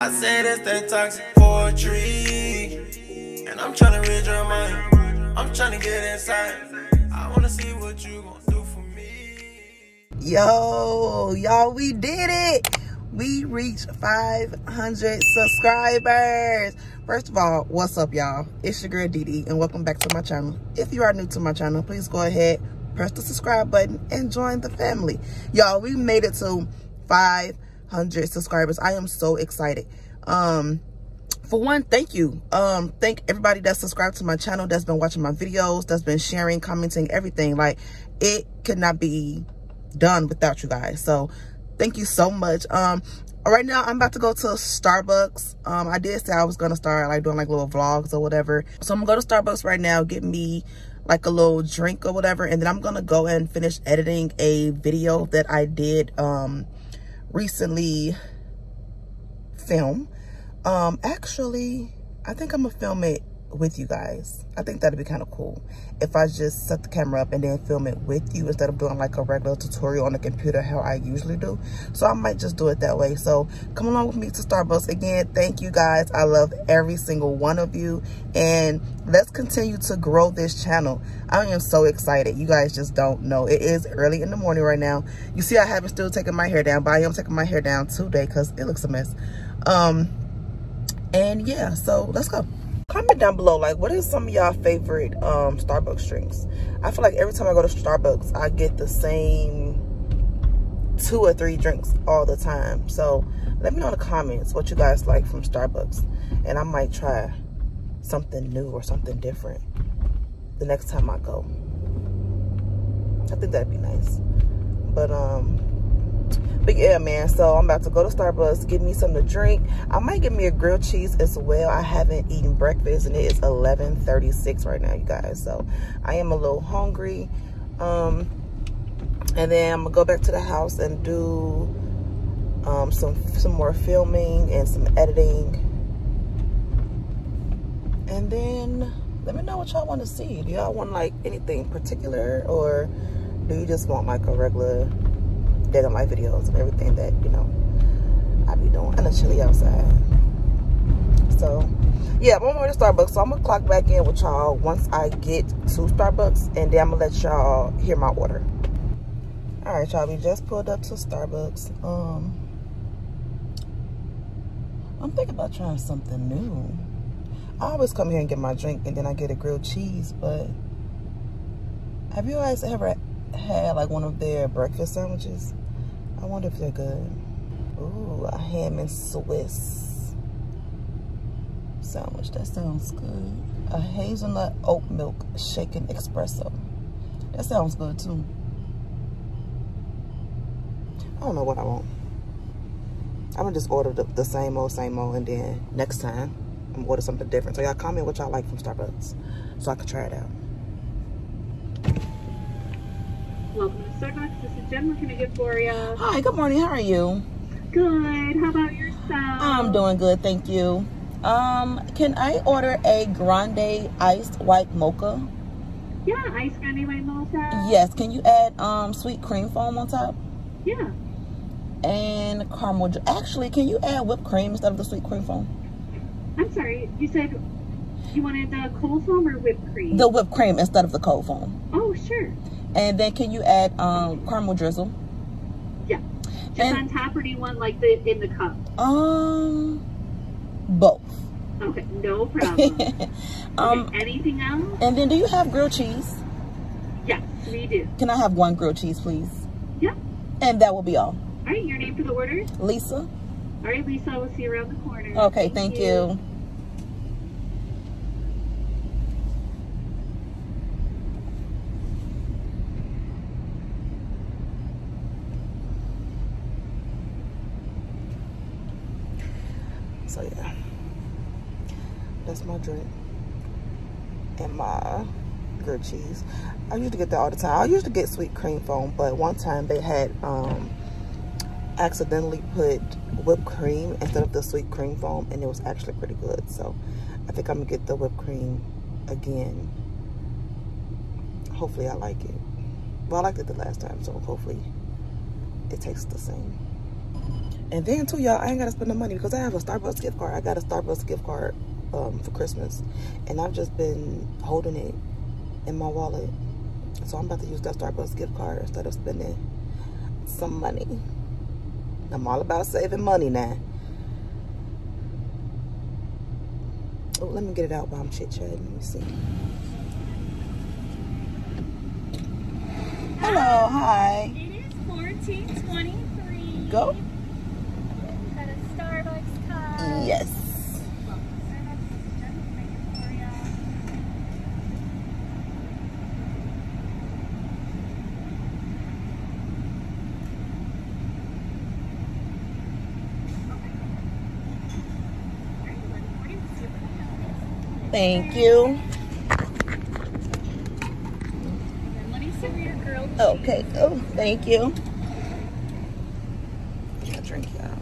I said it's that toxic poetry. And I'm trying to read your mind. I'm trying to get inside. I wanna see what you gonna do for me. Yo, y'all, we did it. We reached 500 subscribers. First of all, what's up, y'all? It's your girl Dee and welcome back to my channel. If you are new to my channel, please go ahead, press the subscribe button, and join the family. Y'all, we made it to 500 100 subscribers. I am so excited. Um, for one, thank you. Um, thank everybody that subscribed to my channel, that's been watching my videos, that's been sharing, commenting, everything. Like, it could not be done without you guys. So, thank you so much. Um, right now, I'm about to go to Starbucks. Um, I did say I was to start, like, doing, like, little vlogs or whatever. So, I'm to go to Starbucks right now, get me, like, a little drink or whatever. And then I'm to go and finish editing a video that I did, um, recently film. Um, actually, I think I'm gonna film it with you guys. I think that'd be kind of cool if I just set the camera up and then film it with you instead of doing like a regular tutorial on the computer how I usually do. So I might just do it that way. So come along with me to Starbucks. Again, thank you guys. I love every single one of you. And let's continue to grow this channel. I am so excited. You guys just don't know. It is early in the morning right now. You see I haven't still taken my hair down, but I am taking my hair down today because it looks a mess. Um, and yeah, so let's go comment down below like what is some of y'all favorite um starbucks drinks? I feel like every time i go to starbucks i get the same two or three drinks all the time. So let me know in the comments what you guys like from starbucks and i might try something new or something different the next time i go. I think that'd be nice. But um but yeah man so i'm about to go to starbucks get me something to drink. I might get me a grilled cheese as well. I haven't eaten breakfast and it is 11:36 right now you guys. So i am a little hungry. Um and then i'm gonna go back to the house and do um some some more filming and some editing. And then let me know what y'all want to see. Do y'all want like anything particular or do you just want like a regular on my videos of everything that, you know, I be doing. And it's chilly outside. So, yeah, I'm way to Starbucks. So I'm going to clock back in with y'all once I get to Starbucks. And then I'm going to let y'all hear my order. All right, y'all. We just pulled up to Starbucks. Um, I'm thinking about trying something new. I always come here and get my drink and then I get a grilled cheese. But have you guys ever had like one of their breakfast sandwiches. I wonder if they're good. Ooh, a ham and Swiss sandwich. That sounds good. A hazelnut oat milk shaken espresso. That sounds good too. I don't know what I want. I'm gonna just order the, the same old, same old, and then next time I'm gonna order something different. So y'all comment what y'all like from Starbucks so I can try it out. Welcome to Starbucks. This is Jen. What can I get for you? Hi, good morning. How are you? Good. How about yourself? I'm doing good, thank you. Um, can I order a grande iced white mocha? Yeah, iced grande white mocha. Yes. Can you add um sweet cream foam on top? Yeah. And caramel. Actually, can you add whipped cream instead of the sweet cream foam? I'm sorry. You said you wanted the cold foam or whipped cream? The whipped cream instead of the cold foam. Oh, sure. And then can you add um, caramel drizzle? Yeah. Just and, on top or do you want like the in the cup? Um, both. Okay, no problem. um, okay, anything else? And then do you have grilled cheese? Yes, we do. Can I have one grilled cheese, please? Yeah. And that will be all. All right, your name for the order? Lisa. All right, Lisa, we'll see you around the corner. Okay, thank, thank you. you. So yeah, that's my drink and my grilled cheese. I used to get that all the time. I used to get sweet cream foam, but one time they had um, accidentally put whipped cream instead of the sweet cream foam, and it was actually pretty good. So I think I'm gonna get the whipped cream again. Hopefully I like it. Well, I liked it the last time, so hopefully it tastes the same. And then too, y'all, I ain't gotta spend no money because I have a Starbucks gift card. I got a Starbucks gift card um, for Christmas, and I've just been holding it in my wallet. So I'm about to use that Starbucks gift card instead of spending some money. I'm all about saving money now. Oh, let me get it out while I'm chit chatting. Let me see. Hello, hi. It is 1423. Go. Got a Starbucks cup. Yes. Starbucks is just waiting for ya. Alright, 1140, we'll see you for the holidays. Thank you. Then Let me see where your grilled you. Okay. Oh, thank you. I drink y'all.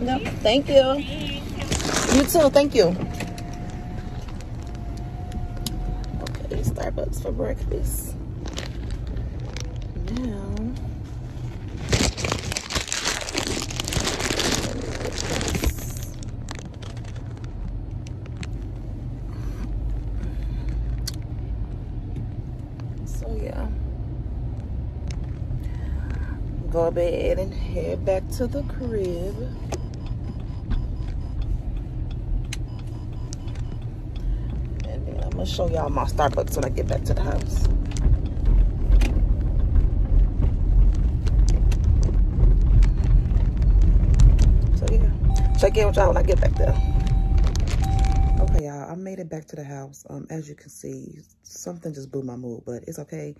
Yep. Thank you. You too. Thank you. Okay, Starbucks for breakfast. Now. let me put this So yeah. Ahead and head back to the crib. And then I'm gonna show y'all my Starbucks when I get back to the house. So yeah. Check in with y'all when I get back there. Okay, y'all, I made it back to the house. Um, as you can see, something just blew my mood, but it's okay.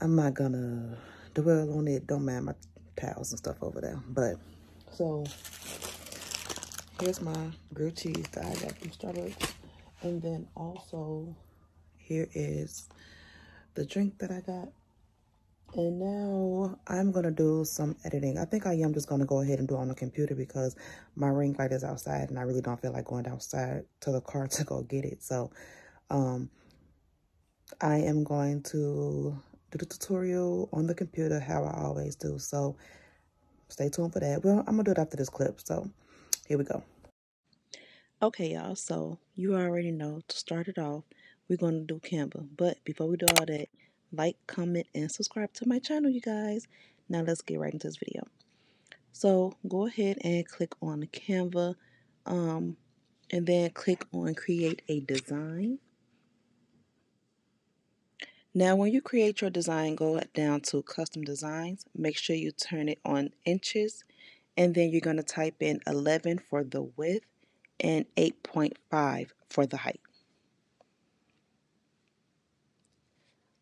I'm not gonna dwell on it. Don't mind my towels and stuff over there. But so here's my grilled cheese that I got from Starbucks, and then also here is the drink that I got. And now I'm gonna do some editing. I think I am just gonna go ahead and do it on the computer because my ring light is outside and I really don't feel like going outside to the car to go get it. So um I am going to do the tutorial on the computer how I always do. So stay tuned for that. Well, I'm gonna do it after this clip. So here we go. Okay, y'all. So you already know to start it off, we're gonna do Canva. But before we do all that, like, comment, and subscribe to my channel, you guys. Now let's get right into this video. So go ahead and click on Canva, um, and then click on Create a Design. Now, when you create your design, go down to Custom Designs. Make sure you turn it on inches, and then you're going to type in 11 for the width and 8.5 for the height.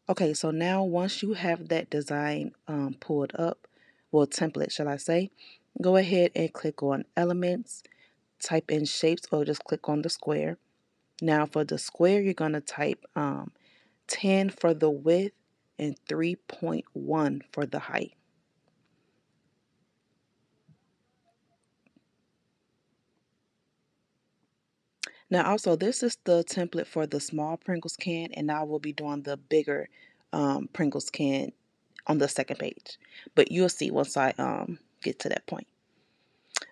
Okay, so now once you have that design um, pulled up, well, template, shall I say, go ahead and click on Elements, type in Shapes, or just click on the square. Now for the square, you're going to type um, 10 for the width and 3.1 for the height. Now also this is the template for the small Pringles can and I will be doing the bigger um, Pringles can on the second page. But you'll see once I um, get to that point.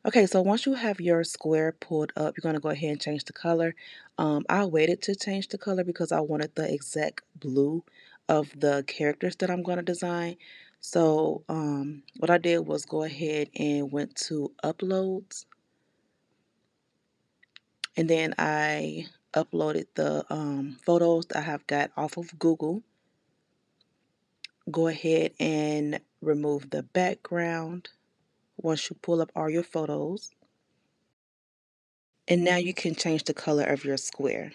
Okay, so once you have your square pulled up, you're going to go ahead and change the color. Um, I waited to change the color because I wanted the exact blue of the characters that I'm going to design. So um, what I did was go ahead and went to uploads. And then I uploaded the um, photos that I have got off of Google. Go ahead and remove the background once you pull up all your photos. And now you can change the color of your square.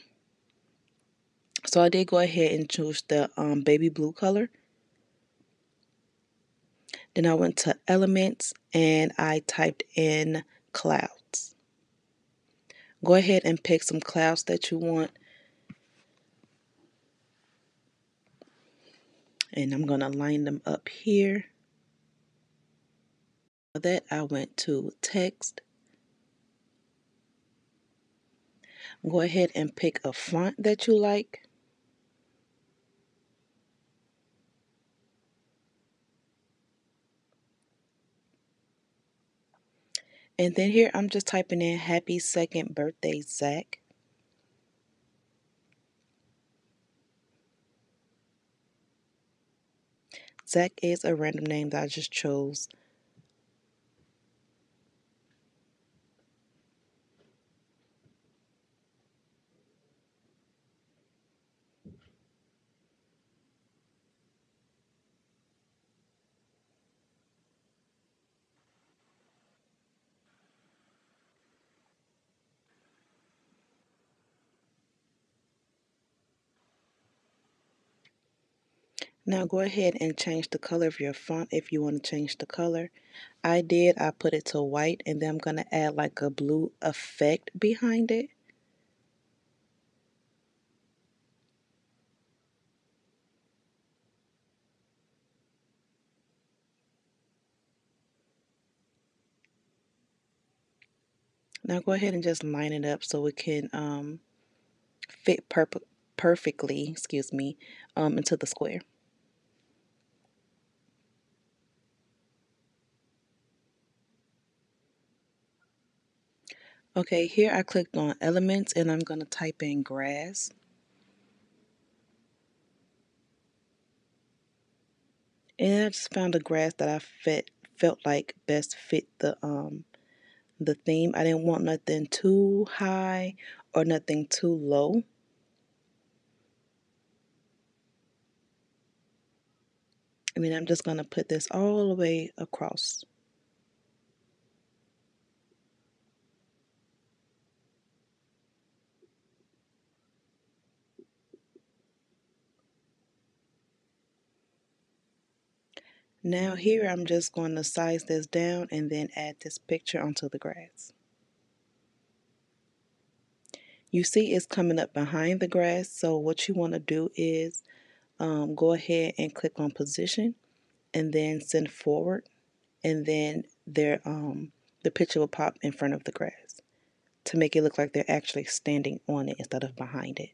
So I did go ahead and choose the um, baby blue color. Then I went to elements and I typed in clouds. Go ahead and pick some clouds that you want. And I'm going to line them up here that, I went to text. Go ahead and pick a font that you like. And then here I'm just typing in happy second birthday, Zach. Zach is a random name that I just chose. Now go ahead and change the color of your font if you want to change the color. I did, I put it to white and then I'm going to add like a blue effect behind it. Now go ahead and just line it up so it can um, fit per perfectly, excuse me, um, into the square. Okay, here I clicked on elements and I'm going to type in grass. And I just found a grass that I fit, felt like best fit the um the theme. I didn't want nothing too high or nothing too low. I mean, I'm just going to put this all the way across. Now here I'm just going to size this down and then add this picture onto the grass. You see it's coming up behind the grass so what you want to do is um, go ahead and click on position and then send forward and then there um, the picture will pop in front of the grass to make it look like they're actually standing on it instead of behind it.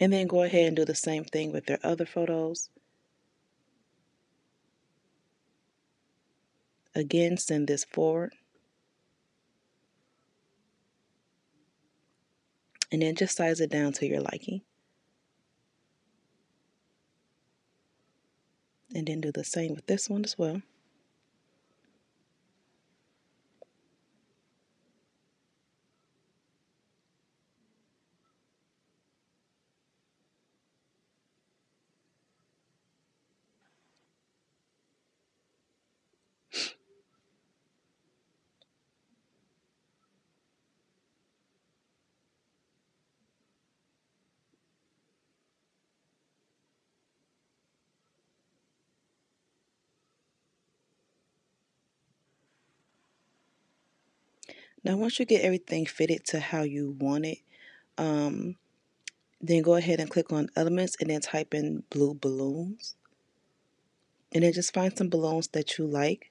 And then go ahead and do the same thing with their other photos. Again, send this forward. And then just size it down to your liking. And then do the same with this one as well. Now once you get everything fitted to how you want it, um, then go ahead and click on elements and then type in blue balloons. And then just find some balloons that you like.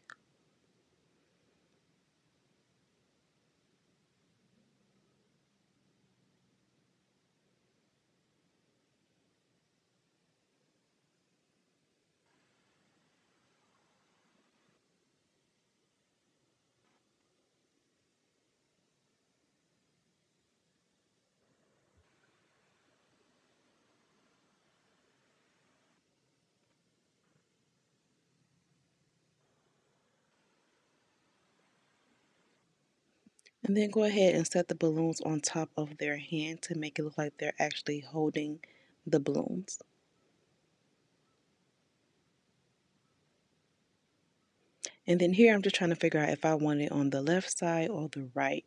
And then go ahead and set the balloons on top of their hand to make it look like they're actually holding the balloons. And then here I'm just trying to figure out if I want it on the left side or the right.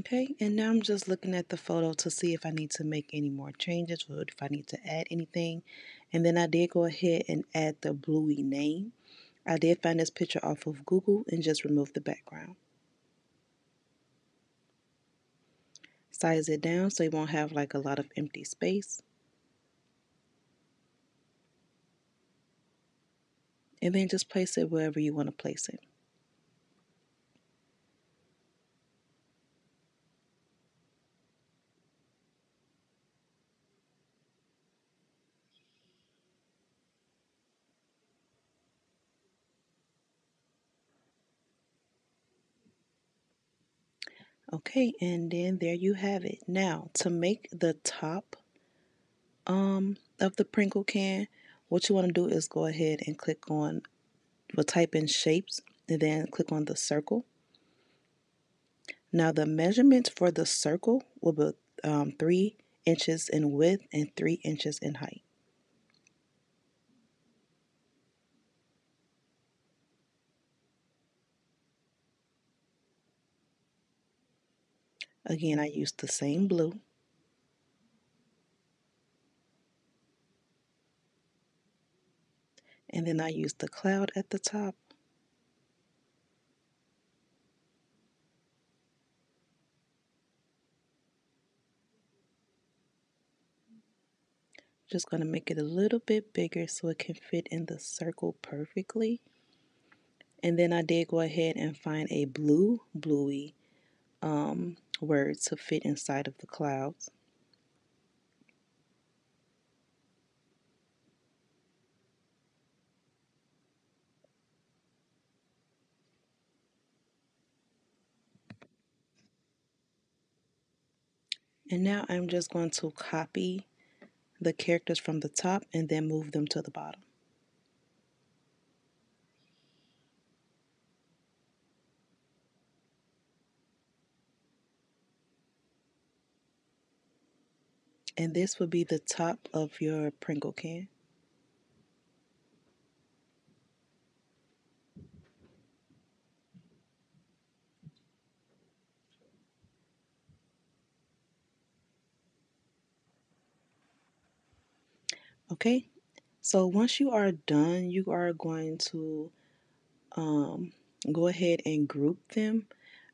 Okay, and now I'm just looking at the photo to see if I need to make any more changes or if I need to add anything. And then I did go ahead and add the bluey name. I did find this picture off of Google and just remove the background. Size it down so you won't have like a lot of empty space. And then just place it wherever you want to place it. Okay, and then there you have it. Now, to make the top um, of the Pringle can, what you want to do is go ahead and click on, we'll type in shapes, and then click on the circle. Now, the measurements for the circle will be um, 3 inches in width and 3 inches in height. Again, I used the same blue. And then I used the cloud at the top. Just going to make it a little bit bigger so it can fit in the circle perfectly. And then I did go ahead and find a blue bluey um, word to fit inside of the clouds. And now I'm just going to copy the characters from the top and then move them to the bottom. And this will be the top of your Pringle can. Okay, so once you are done, you are going to um, go ahead and group them.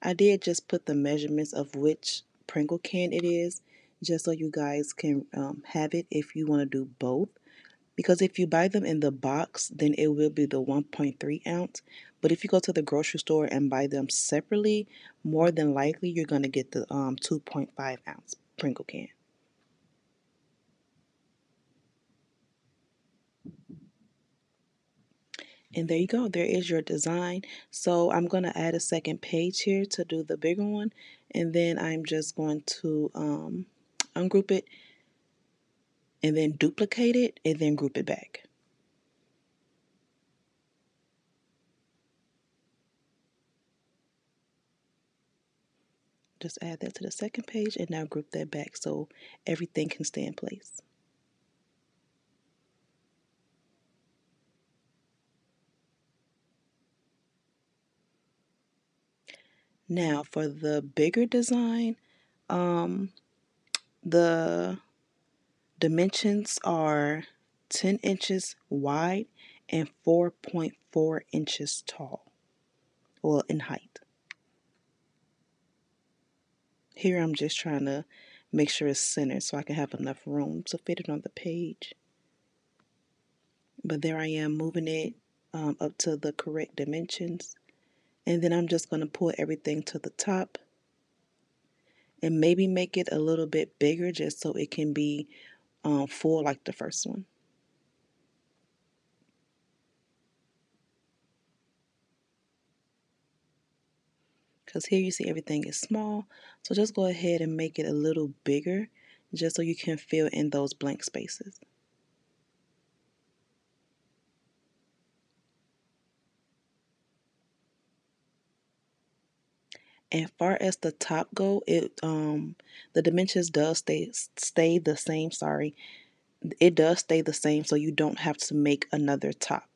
I did just put the measurements of which Pringle can it is, just so you guys can um, have it if you want to do both. Because if you buy them in the box, then it will be the 1.3 ounce. But if you go to the grocery store and buy them separately, more than likely you're going to get the um, 2.5 ounce Pringle can. And there you go. There is your design. So I'm going to add a second page here to do the bigger one. And then I'm just going to um, ungroup it and then duplicate it and then group it back. Just add that to the second page and now group that back so everything can stay in place. Now for the bigger design, um, the dimensions are 10 inches wide and 4.4 inches tall, well, in height. Here I'm just trying to make sure it's centered so I can have enough room to fit it on the page. But there I am moving it um, up to the correct dimensions. And then I'm just going to pull everything to the top and maybe make it a little bit bigger just so it can be um, full like the first one. Because here you see everything is small. So just go ahead and make it a little bigger just so you can fill in those blank spaces. And far as the top go, it um the dimensions does stay stay the same. Sorry, it does stay the same, so you don't have to make another top.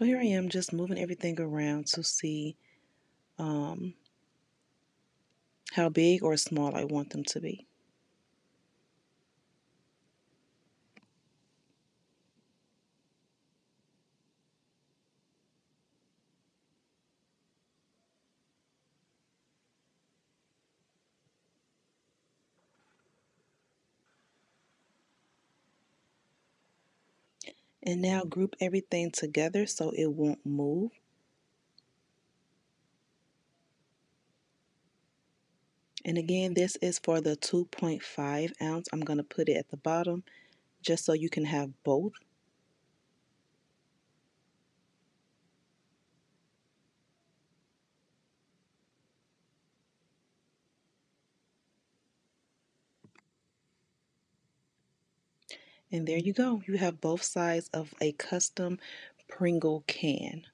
So here I am just moving everything around to see um, how big or small I want them to be. And now group everything together so it won't move. And again, this is for the 2.5 ounce. I'm going to put it at the bottom just so you can have both. And there you go. You have both sides of a custom Pringle can.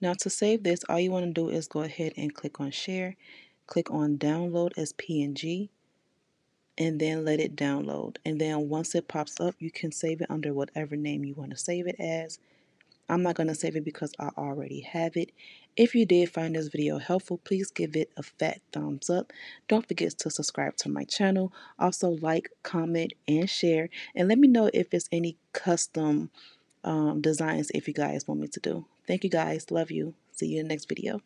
Now to save this, all you want to do is go ahead and click on share, click on download as PNG, and then let it download. And then once it pops up, you can save it under whatever name you want to save it as. I'm not going to save it because I already have it. If you did find this video helpful, please give it a fat thumbs up. Don't forget to subscribe to my channel. Also like, comment, and share. And let me know if there's any custom um, designs if you guys want me to do. Thank you guys. Love you. See you in the next video.